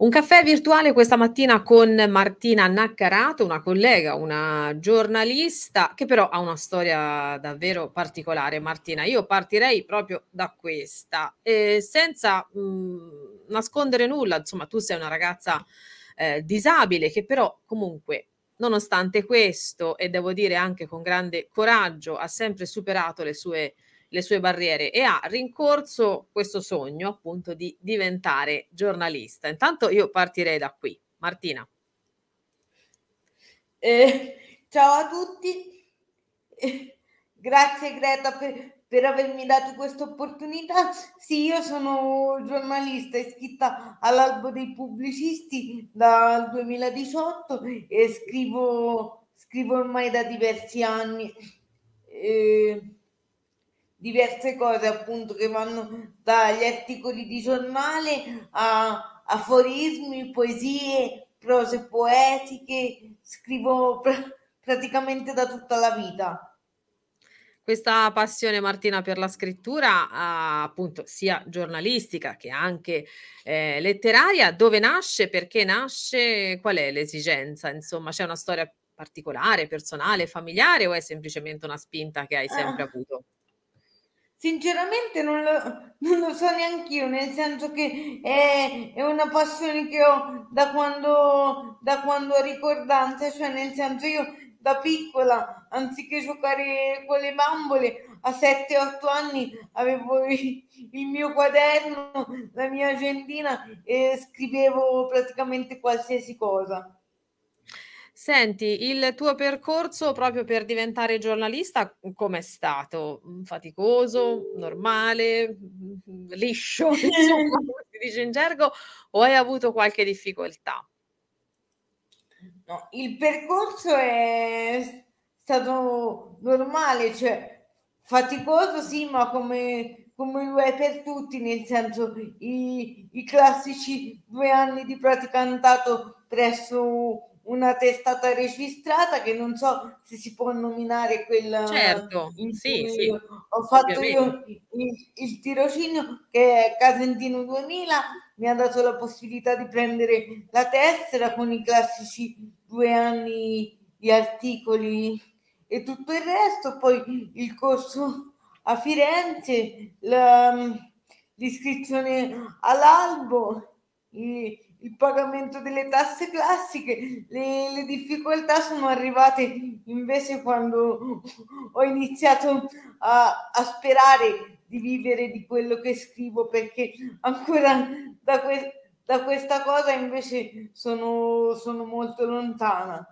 Un caffè virtuale questa mattina con Martina Naccarato, una collega, una giornalista che però ha una storia davvero particolare. Martina, io partirei proprio da questa, e senza mh, nascondere nulla, insomma tu sei una ragazza eh, disabile che però comunque nonostante questo e devo dire anche con grande coraggio ha sempre superato le sue le sue barriere e ha rincorso questo sogno appunto di diventare giornalista. Intanto io partirei da qui. Martina. Eh, ciao a tutti, grazie Greta per, per avermi dato questa opportunità. Sì, io sono giornalista iscritta all'albo dei pubblicisti dal 2018 e scrivo, scrivo ormai da diversi anni. Eh, diverse cose appunto che vanno dagli articoli di giornale a aforismi, poesie, prose poetiche, scrivo pr- praticamente da tutta la vita. Questa passione Martina per la scrittura, appunto sia giornalistica che anche eh, letteraria, dove nasce, perché nasce, qual è l'esigenza? Insomma, c'è una storia particolare, personale, familiare o è semplicemente una spinta che hai sempre ah. avuto? Sinceramente non lo, non lo so neanche io, nel senso che è, è, una passione che ho da quando, da quando ho ricordanza, cioè nel senso io da piccola, anziché giocare con le bambole, a 7-8 anni avevo il, mio quaderno, la mia agendina e scrivevo praticamente qualsiasi cosa. Senti, il tuo percorso proprio per diventare giornalista mhmm, com'è stato? Mhmm, faticoso, normale, mhmm, liscio, insomma, come si dice in gergo, o hai avuto qualche difficoltà? No, il percorso è stato normale, cioè faticoso sì, ma come, come lo è per tutti, nel senso i, i classici due anni di praticantato presso una testata registrata che non so se si può nominare quella certo, in sì, sì, ho fatto io il, il, tirocinio che è Casentino 2000 mi ha dato la possibilità di prendere la tessera con i classici due anni di articoli e tutto il resto poi il corso a Firenze la, l'iscrizione all'albo i, il pagamento delle tasse classiche, le, le, difficoltà sono arrivate invece quando ho iniziato a, a, sperare di vivere di quello che scrivo, perché ancora da, que, da questa cosa invece sono, sono molto lontana.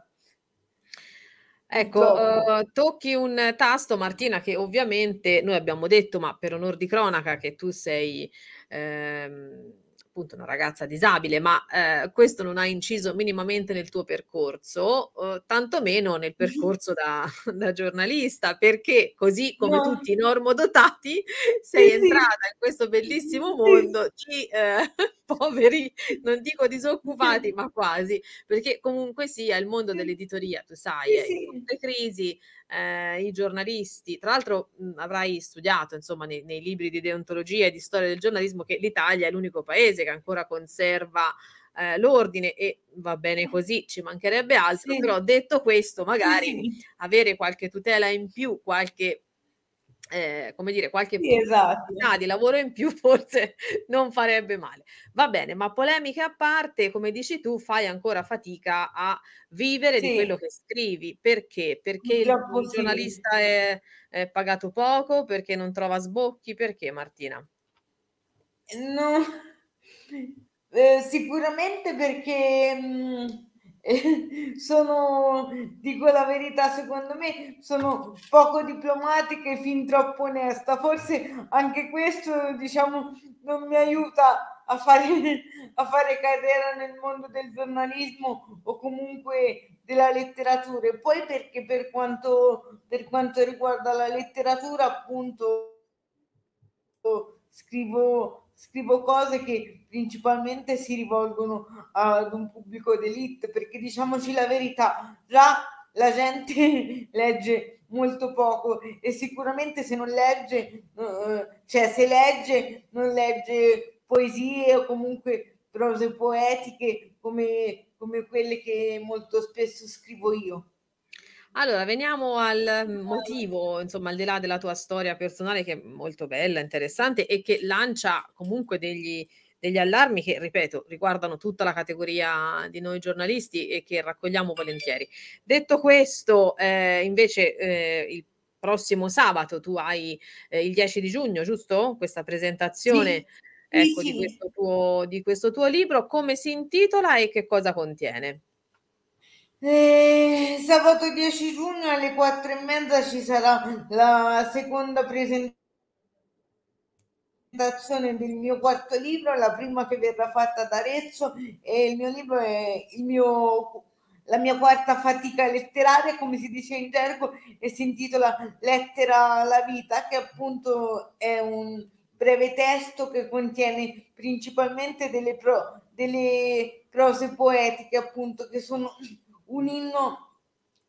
Ecco, uh, tocchi un tasto, Martina, che ovviamente noi abbiamo detto, ma per onor di cronaca, che tu sei... Ehm, appunto una ragazza disabile, ma eh, questo non ha inciso minimamente nel tuo percorso, eh, tantomeno nel percorso da, da, giornalista, perché così come no. tutti i normodotati sei sì, entrata in questo bellissimo mondo di eh, poveri, non dico disoccupati, ma quasi, perché comunque sia il mondo dell'editoria, tu sai, sì, sì. tutte crisi, eh, i giornalisti, tra l'altro mh, avrai studiato insomma nei, nei, libri di deontologia e di storia del giornalismo che l'Italia è l'unico paese che ancora conserva eh, l'ordine e va bene così, ci mancherebbe altro, sì. però detto questo magari sì. avere qualche tutela in più, qualche eh, come dire, qualche sì, esatto. di lavoro in più forse non farebbe male. Va bene, ma polemiche a parte, come dici tu, fai ancora fatica a vivere sì. di quello che scrivi. Perché? Perché il, il giornalista sì. è, è, pagato poco, perché non trova sbocchi, perché Martina? No, eh, sicuramente perché... Mh mm, sono, dico la verità, secondo me sono poco diplomatica e fin troppo onesta. Forse anche questo, diciamo, non mi aiuta a fare, a fare carriera nel mondo del giornalismo o comunque della letteratura. E poi perché per quanto, per quanto riguarda la letteratura, appunto, scrivo scrivo cose che principalmente si rivolgono ad un pubblico d'elite, perché diciamoci la verità, già la gente legge molto poco e sicuramente se non legge, uh, cioè se legge, non legge poesie o comunque prose poetiche come, come quelle che molto spesso scrivo io. Allora, veniamo al motivo, insomma, al di là della tua storia personale che è molto bella, interessante e che lancia comunque degli, degli allarmi che, ripeto, riguardano tutta la categoria di noi giornalisti e che raccogliamo volentieri. Detto questo, eh, invece, eh, il prossimo sabato tu hai eh, il 10 di giugno, giusto? Questa presentazione sì. Ecco, sì, sì. Di, questo tuo, di questo tuo libro. Come si intitola e che cosa contiene? Eh, sabato 10 giugno alle 4 e mezza ci sarà la seconda presentazione del mio quarto libro, la prima che verrà fatta ad Arezzo e il mio libro è il mio, la mia quarta fatica letteraria, come si dice in gergo, e si intitola Lettera alla vita, che appunto è un breve testo che contiene principalmente delle, pro, delle prose poetiche, appunto, che sono un inno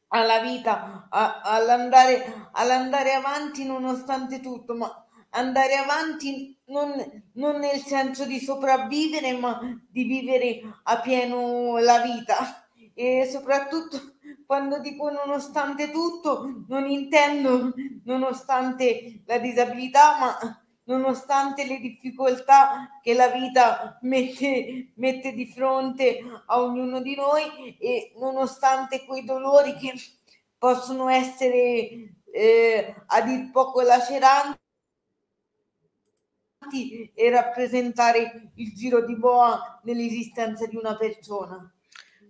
alla vita, a, all'andare, all'andare avanti nonostante tutto, ma andare avanti non, non, nel senso di sopravvivere, ma di vivere a pieno la vita. E soprattutto quando dico nonostante tutto, non intendo nonostante la disabilità, ma nonostante le difficoltà che la vita mette, mette di fronte a ognuno di noi e nonostante quei dolori che possono essere eh, a dir poco laceranti e rappresentare il giro di boa nell'esistenza di una persona.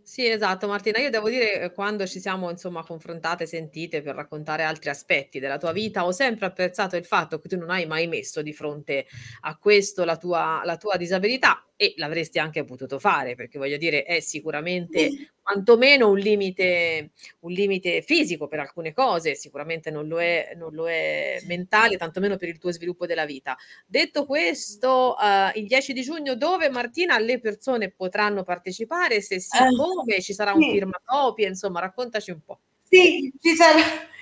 Sì, esatto Martina. Io devo dire, eh, quando ci siamo insomma confrontate, sentite per raccontare altri aspetti della tua vita, ho sempre apprezzato il fatto che tu non hai mai messo di fronte a questo la tua, la tua disabilità e l'avresti anche potuto fare, perché voglio dire, è sicuramente quantomeno un limite, un limite fisico per alcune cose, sicuramente non lo, è, non lo è mentale, tantomeno per il tuo sviluppo della vita. Detto questo, uh, il 10 di giugno dove Martina le persone potranno partecipare? Se sì, uh, come? Ci sarà un firma copia? Insomma, raccontaci un po'. Sì, ci sarà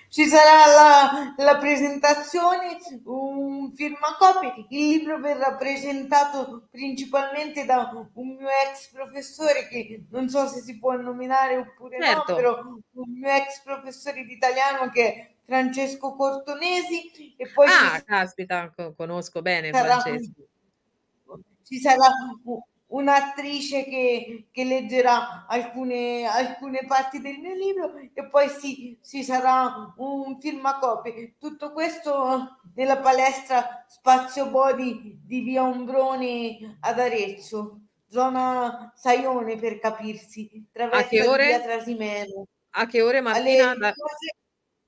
ci sarà la, la presentazione, un firmacopie, il libro verrà presentato principalmente da un mio ex professore che non so se si può nominare oppure certo. no, però un mio ex professore di italiano che è Francesco Cortonesi e poi ah, caspita, conosco bene sarà, Francesco. Ci sarà un'attrice che, che leggerà alcune, alcune, parti del mio libro e poi sì, ci sarà un film a copie. Tutto questo nella palestra Spazio Body di Via Ombrone ad Arezzo, zona Saione per capirsi, a che ore? via Trasimeno. A che ore Martina? Alle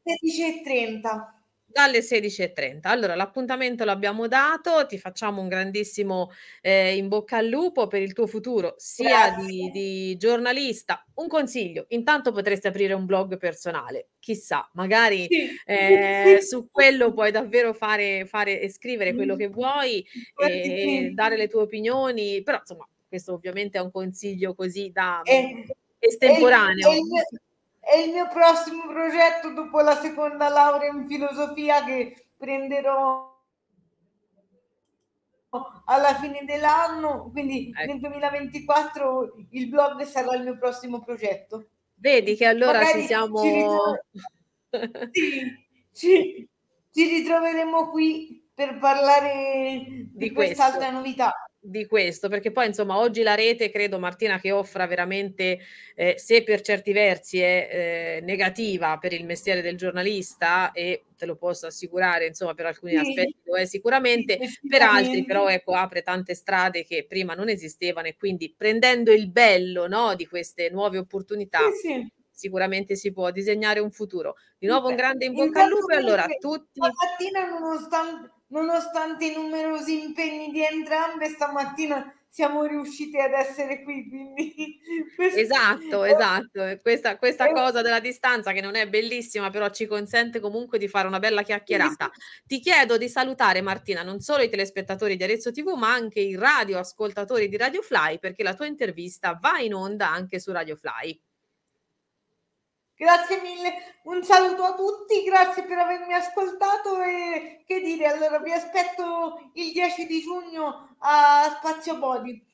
16.30 dalle 16.30. Allora, l'appuntamento l'abbiamo dato, ti facciamo un grandissimo eh, in bocca al lupo per il tuo futuro, sia di, di, giornalista. Un consiglio, intanto potresti aprire un blog personale, chissà, magari sì. eh, su quello puoi davvero fare, fare e scrivere quello che vuoi e dare le tue opinioni, però insomma, questo ovviamente è un consiglio così da... E, estemporaneo. E, e, è il mio prossimo progetto dopo la seconda laurea in filosofia che prenderò alla fine dell'anno, quindi ecco. nel 2024 il blog sarà il mio prossimo progetto. Vedi che allora Magari ci siamo... Ci, ritrov- sì, ci, ci ritroveremo qui per parlare di, di quest'altra novità di questo, perché poi insomma oggi la rete credo Martina che offra veramente, eh, se per certi versi è eh, negativa per il mestiere del giornalista e te lo posso assicurare insomma per alcuni sì. aspetti lo è sicuramente, sì, per altri però ecco apre tante strade che prima non esistevano e quindi prendendo il bello no, di queste nuove opportunità sì, sicuramente si può disegnare un futuro. Di nuovo un grande in bocca al lupo e allora tutti... Stamattina nonostante nonostante i numerosi impegni di entrambe, stamattina siamo riusciti ad essere qui. Quindi esatto, esatto. Questa, questa cosa della distanza che non è bellissima, però ci consente comunque di fare una bella chiacchierata. Ti chiedo di salutare Martina, non solo i telespettatori di Arezzo TV, ma anche i radioascoltatori di Radio Fly, perché la tua intervista va in onda anche su Radio Fly. Grazie mille, un saluto a tutti, grazie per avermi ascoltato e allora vi aspetto il 10 di giugno a Spazio Body.